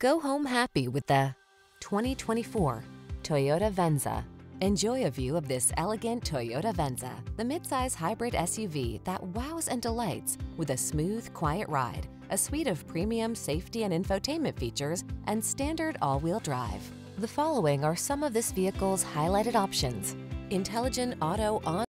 Go home happy with the 2024 Toyota Venza. Enjoy a view of this elegant Toyota Venza, the midsize hybrid SUV that wows and delights with a smooth, quiet ride, a suite of premium safety and infotainment features, and standard all-wheel drive. The following are some of this vehicle's highlighted options. Intelligent auto on